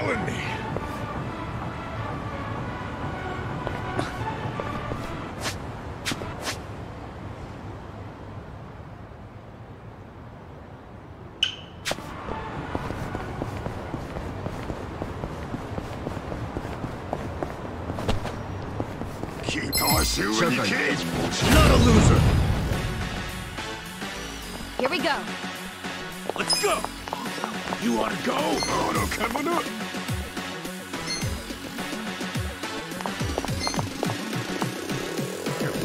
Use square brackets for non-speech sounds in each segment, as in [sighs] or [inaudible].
tickling me. Keep our shoe in the cage. Not a loser. Here we go. Let's go. You want to go? Oh, no, coming up.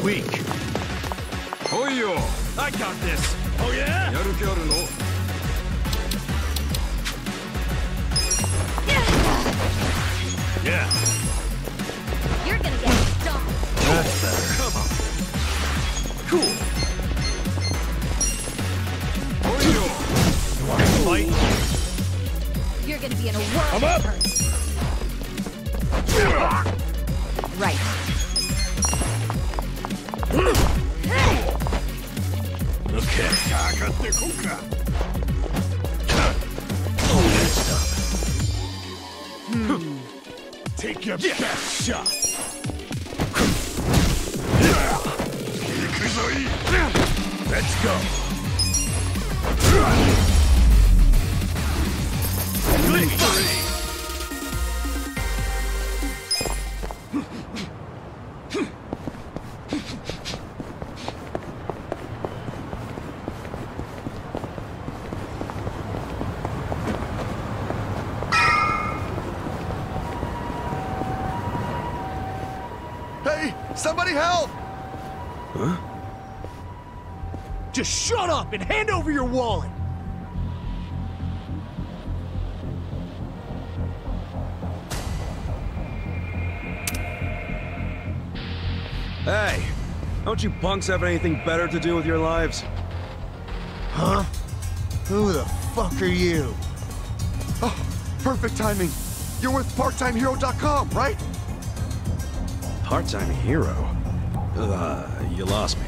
weak. I got this! Oh, yeah? ってこうか。Take your best shot. 行くぞい。Let's go. Victory. Up and hand over your wallet. Hey, don't you punks have anything better to do with your lives? Huh? Who the fuck are you? Oh, perfect timing. You're with parttimehero.com, right? Part-time hero? Uh, you lost me.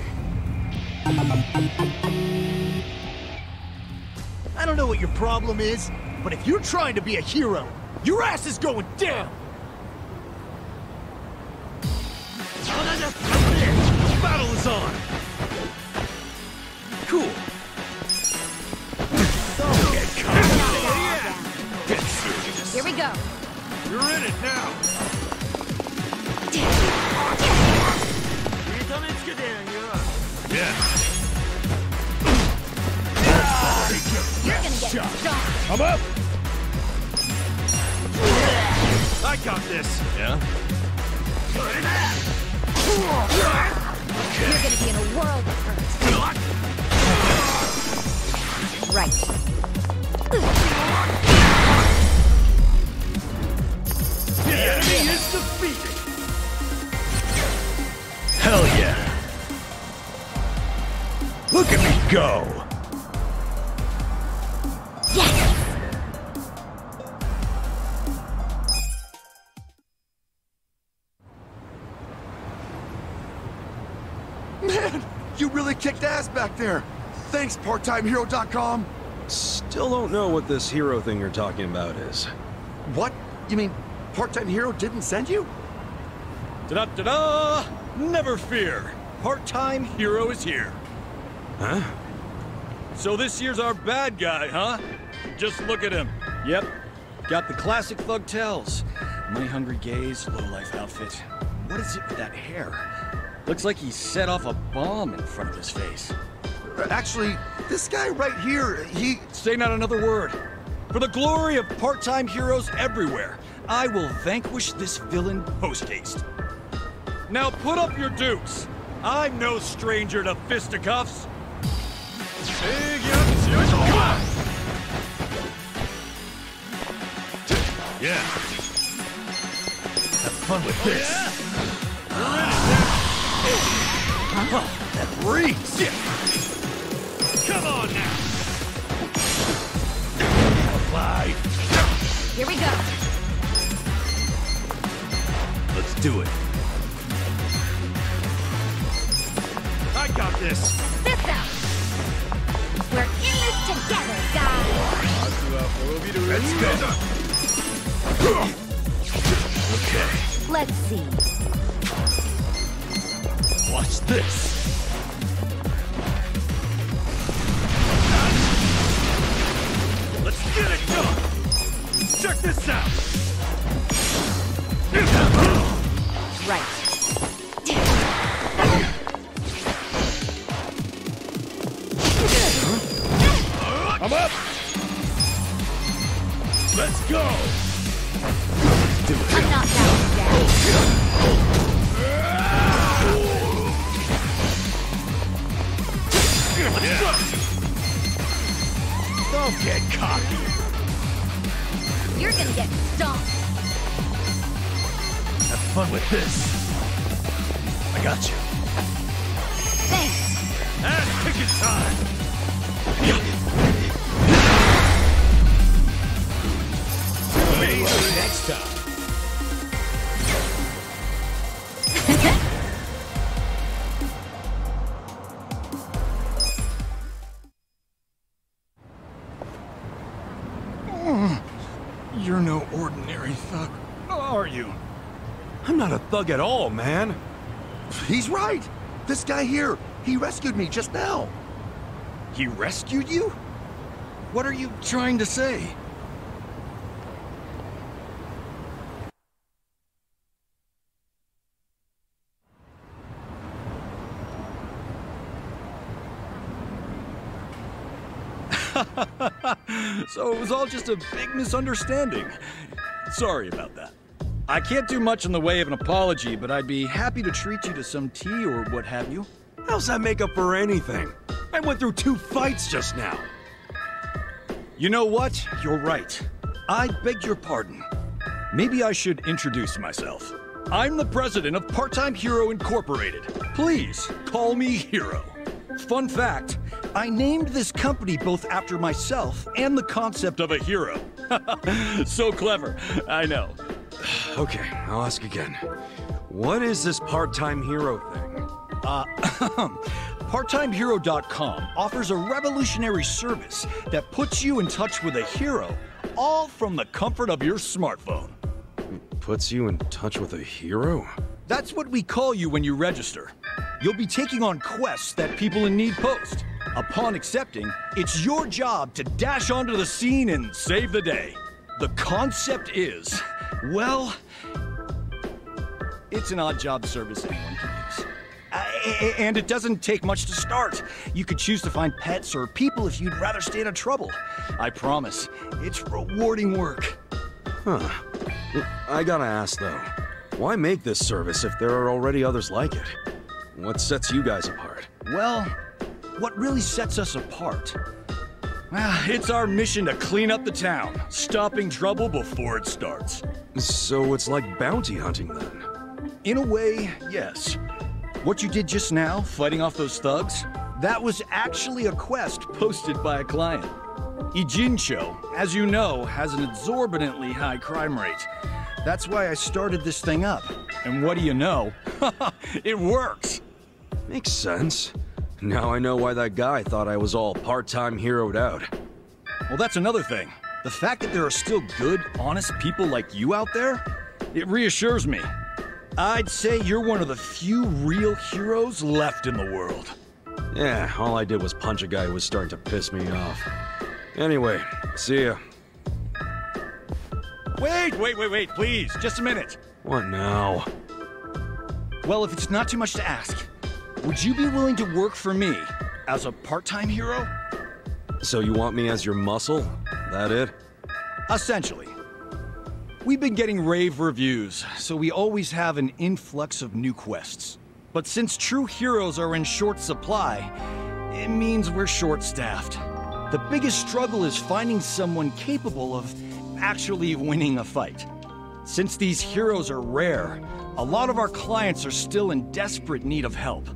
I don't know what your problem is, but if you're trying to be a hero, your ass is going down. Battle is on. Cool. Don't get caught. Get serious. Here we go. You're in it now. You're gonna get stomped. I'm up. I got this. Yeah. You're gonna be in a world of hurt. Right. The enemy is defeated. Hell yeah. Look at me go. There. Thanks, parttimehero.com. Still don't know what this hero thing you're talking about is. What? You mean Part-Time Hero didn't send you? Da-da-da-da! Never fear. Part-time hero is here. Huh? So this year's our bad guy, huh? Just look at him. Yep. Got the classic thug tells. Money-hungry gaze, low-life outfit. What is it with that hair? Looks like he set off a bomb in front of his face. Actually, this guy right here, he... Say not another word. For the glory of part-time heroes everywhere, I will vanquish this villain post-haste. Now put up your dukes. I'm no stranger to fisticuffs. Big Come on! Yeah. Have fun with oh, this. You're in it now. That reeks. Come on now. Apply. Here we go. Let's do it. I got this. This out. We're in this together, guys. Let's go. Okay, Let's see. watch this. This out! Right. I'm up! Let's go! I'm not down. Don't get cocky! You're gonna get stomped. Have fun with this. I got you. Thanks. Ass kicking time! Maybe next time. I'm not a thug at all, man. He's right. This guy here, he rescued me just now. He rescued you? What are you trying to say? [laughs] so it was all just a big misunderstanding. Sorry about that. I can't do much in the way of an apology, but I'd be happy to treat you to some tea or what have you. How's that make up for anything? I went through two fights just now. You know what? You're right. I beg your pardon. Maybe I should introduce myself. I'm the president of Part Time Hero Incorporated. Please call me Hero. Fun fact I named this company both after myself and the concept of a hero. [laughs] so clever, I know. [sighs] Okay, I'll ask again. What is this part-time hero thing? Uh, [laughs] PartTimeHero.com offers a revolutionary service that puts you in touch with a hero, all from the comfort of your smartphone. Puts you in touch with a hero? That's what we call you when you register. You'll be taking on quests that people in need post. Upon accepting, it's your job to dash onto the scene and save the day. The concept is, well, it's an odd job service anyone can use. Uh, and it doesn't take much to start. You could choose to find pets or people if you'd rather stay out of trouble. I promise, it's rewarding work. Huh. I gotta ask though, why make this service if there are already others like it? What sets you guys apart? Well, what really sets us apart? Well, [sighs] it's our mission to clean up the town, stopping trouble before it starts. So it's like bounty hunting then? In a way, yes. What you did just now, fighting off those thugs, that was actually a quest posted by a client. Ijincho, as you know, has an exorbitantly high crime rate. That's why I started this thing up. And what do you know? [laughs] it works! Makes sense. Now I know why that guy thought I was all part-time heroed out. Well, that's another thing. The fact that there are still good, honest people like you out there, it reassures me. I'd say you're one of the few real heroes left in the world. Yeah, all I did was punch a guy who was starting to piss me off. Anyway, see ya. Wait, wait, wait, wait, please, just a minute. What now? Well, if it's not too much to ask, would you be willing to work for me as a part time hero? So you want me as your muscle? That it? Essentially. We've been getting rave reviews, so we always have an influx of new quests. But since true heroes are in short supply, it means we're short staffed. The biggest struggle is finding someone capable of actually winning a fight. Since these heroes are rare, a lot of our clients are still in desperate need of help.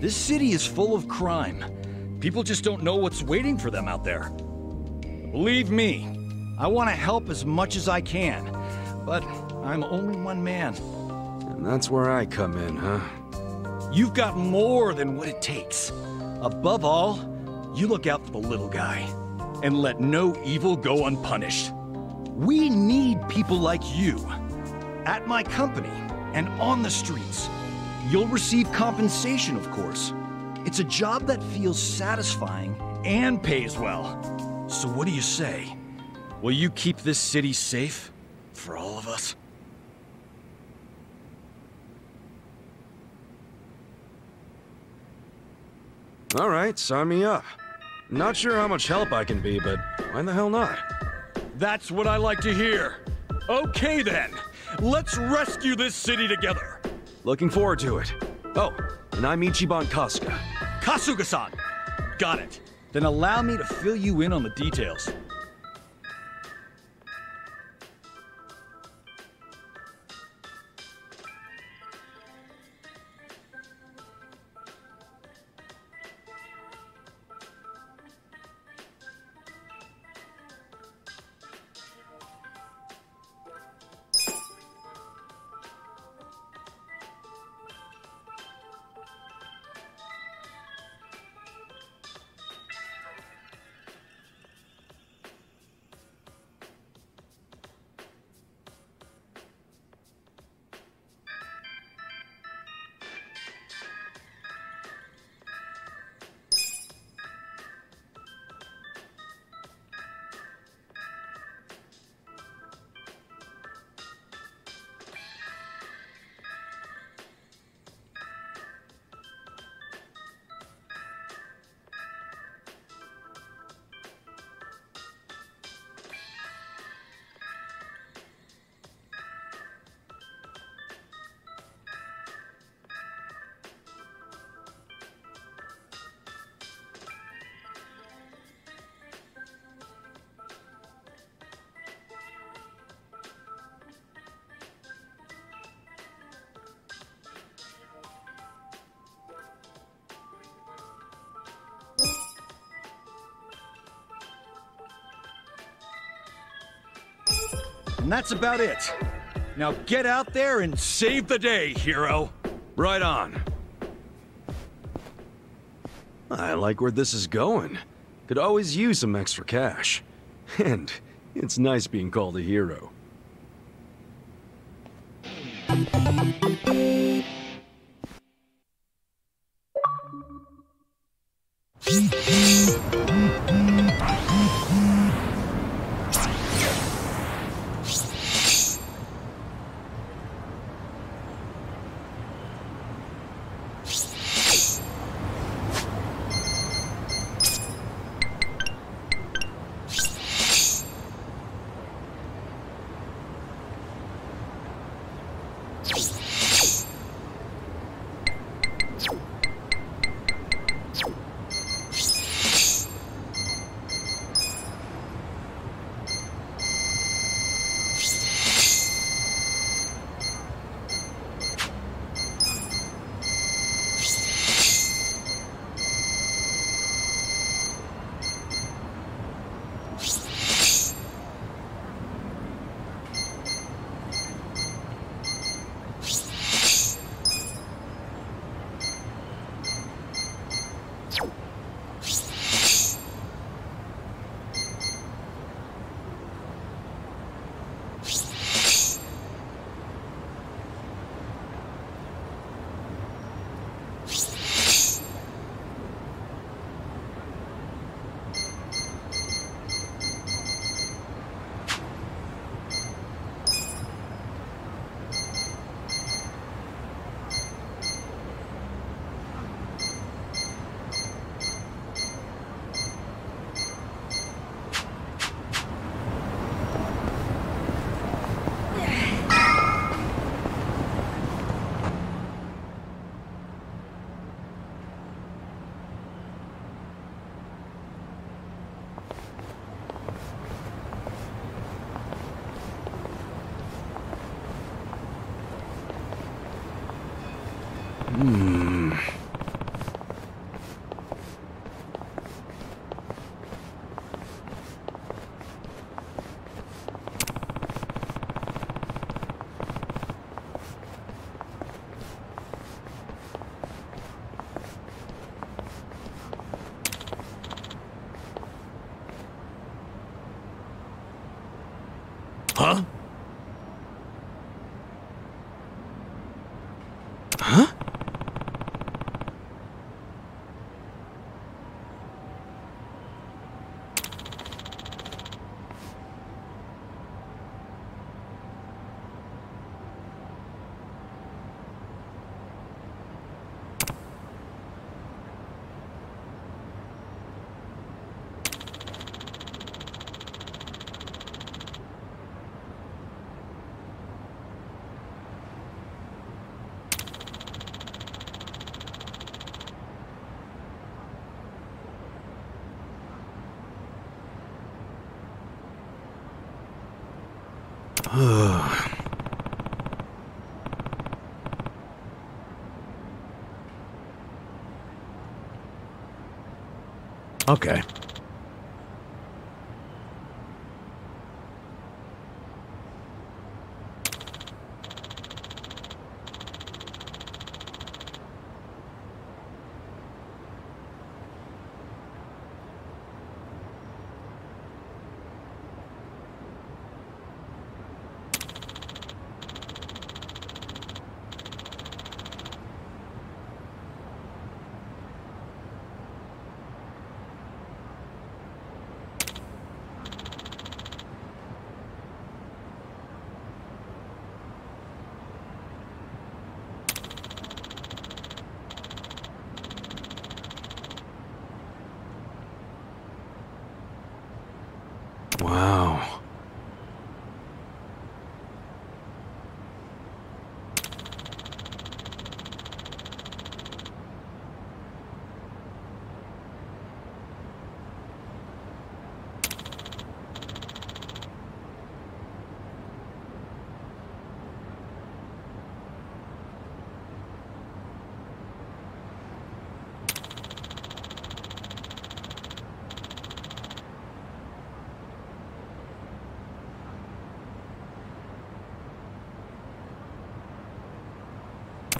This city is full of crime. People just don't know what's waiting for them out there. Believe me, I want to help as much as I can, but I'm only one man. And that's where I come in, huh? You've got more than what it takes. Above all, you look out for the little guy. and let no evil go unpunished. We need people like you. At my company and on the streets. You'll receive compensation, of course. It's a job that feels satisfying and pays well. So what do you say? Will you keep this city safe for all of us? All right, sign me up. Not sure how much help I can be, but why the hell not? That's what I like to hear. Okay then, let's rescue this city together. Looking forward to it. Oh, and I'm Ichiban Kasuga. Kasuga-san! Got it. Then allow me to fill you in on the details. And that's about it. Now get out there and save the day, hero. Right on. I like where this is going. Could always use some extra cash. And it's nice being called a hero. Thank you. [sighs] Okay.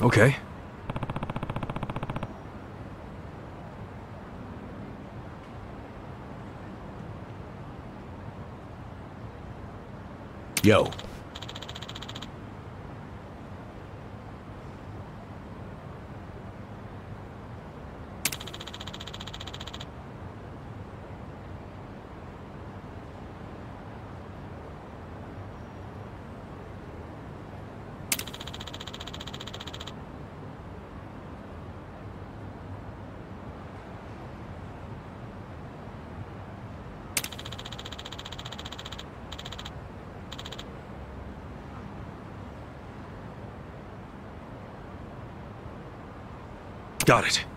Okay. Yo. Got it.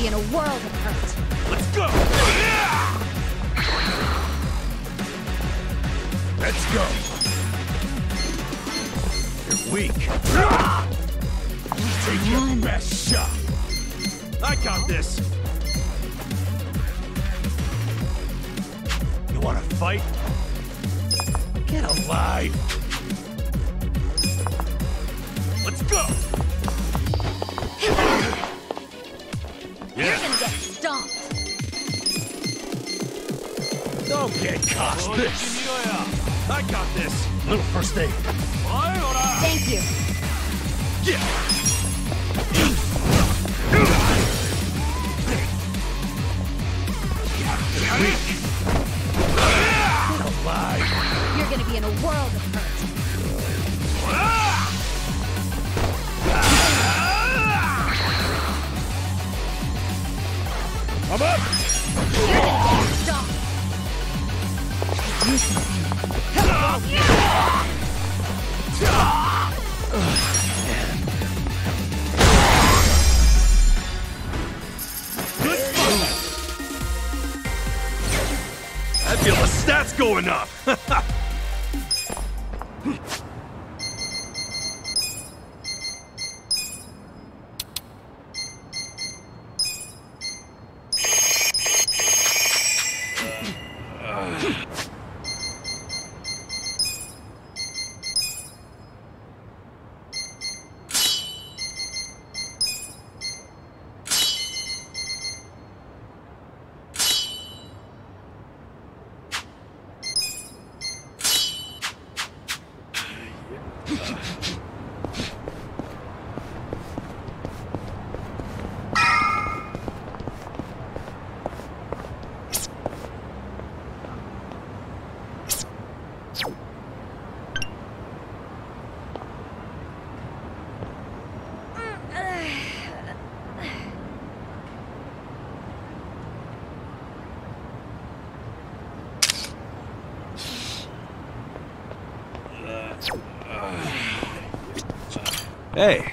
Be in a world of hurt. Let's go! Let's go! You're weak. Take your best shot. I got this. You wanna fight? Get alive! Don't get caught. This. I got this. Little first aid. Thank you. You're gonna be in a world of hurt. Ah! Ah! I'm up! I feel the stats going up. [laughs] Hey,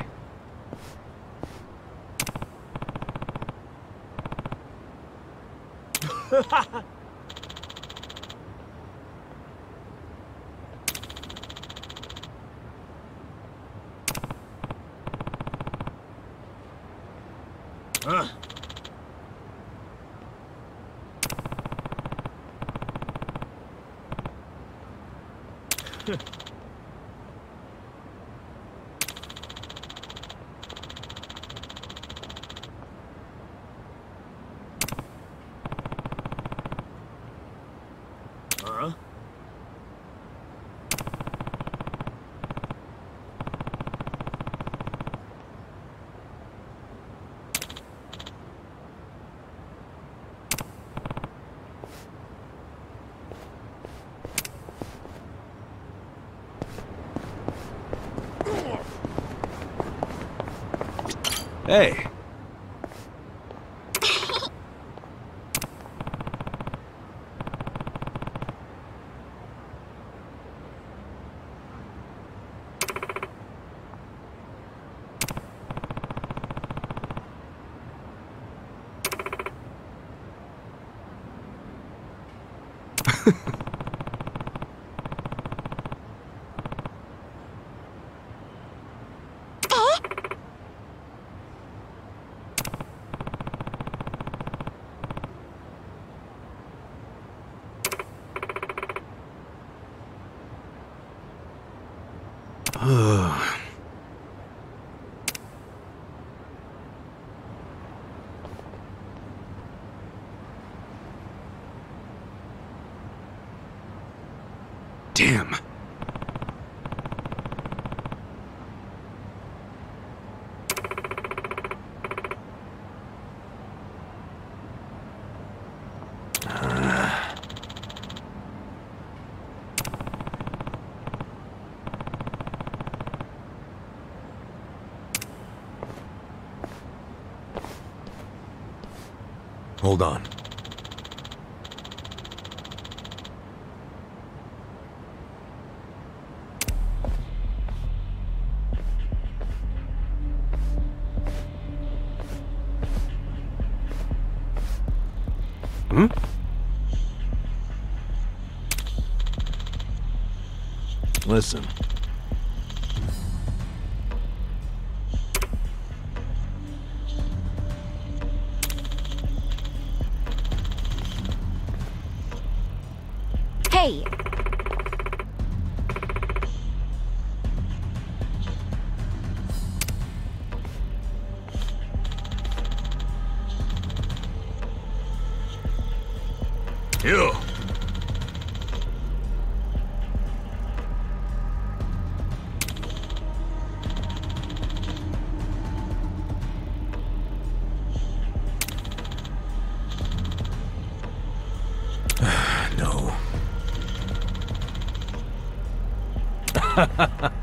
Huh? Huh? Hey. Hold on. Hmm? Listen. You. [sighs] no. [laughs]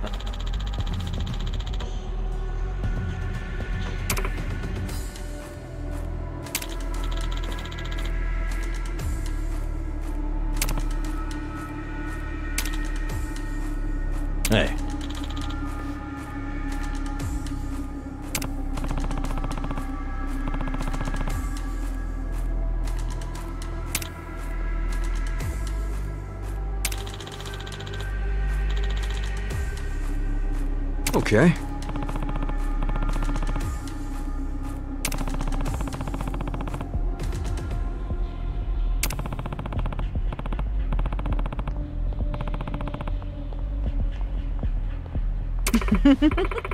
Okay. yeah. Hey, You.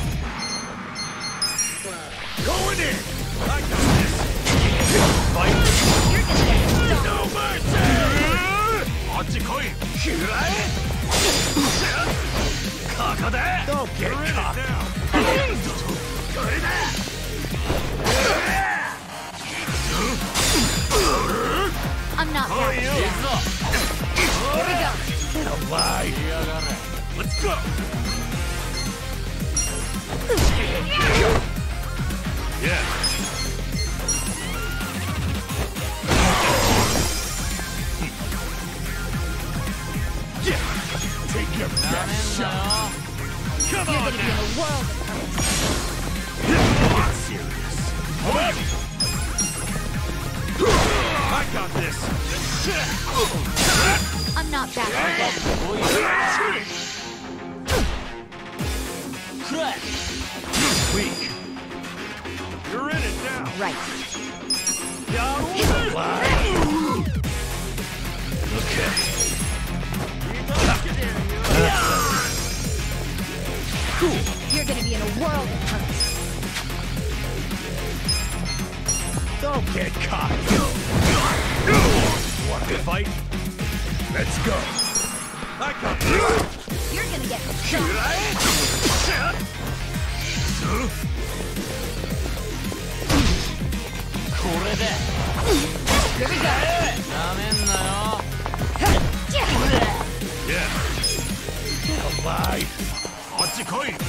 I'm not back. Here we go. Why? Let's go. Yeah. Yeah.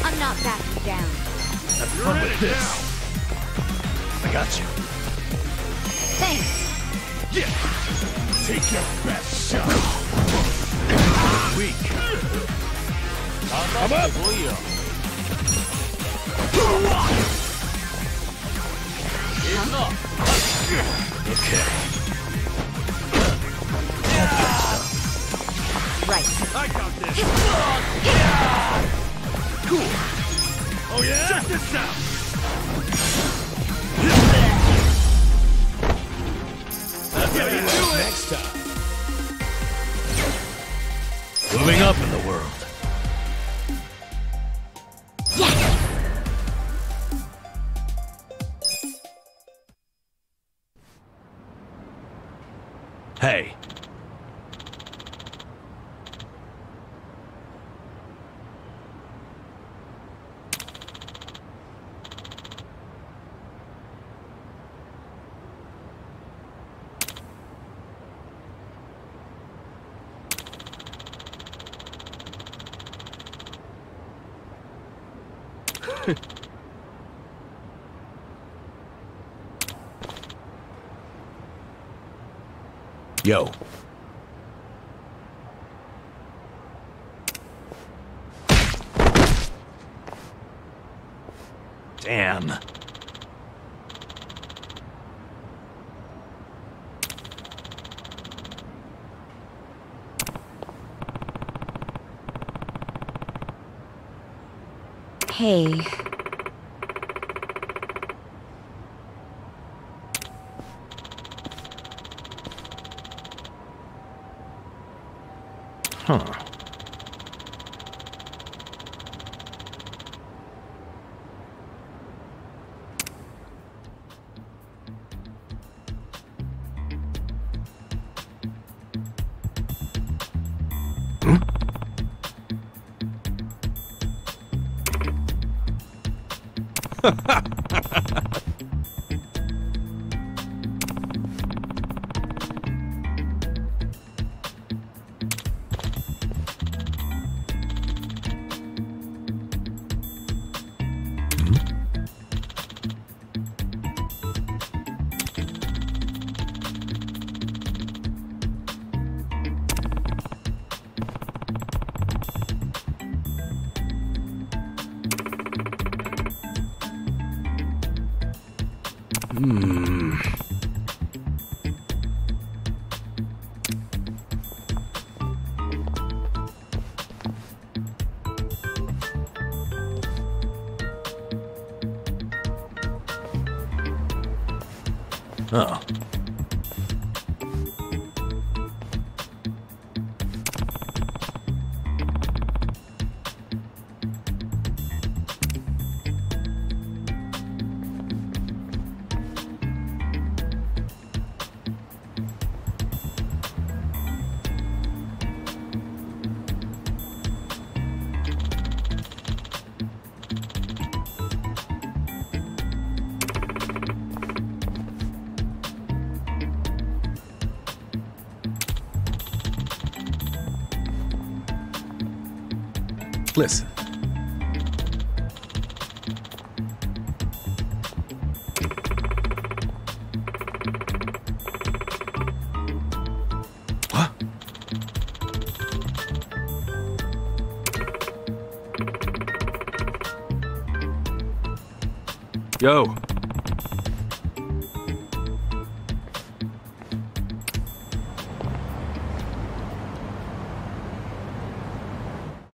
I'm not backing down. Have fun with this. I got you. Thanks. Yeah. Take your best shot. Weak. Come up. Okay. Right. I got this. Cool. Oh yeah? Check this out. That's how you do it. Next time. Moving up in the world. Yo. Damn. Hey. Huh. [laughs] Oh. Listen. What? Yo,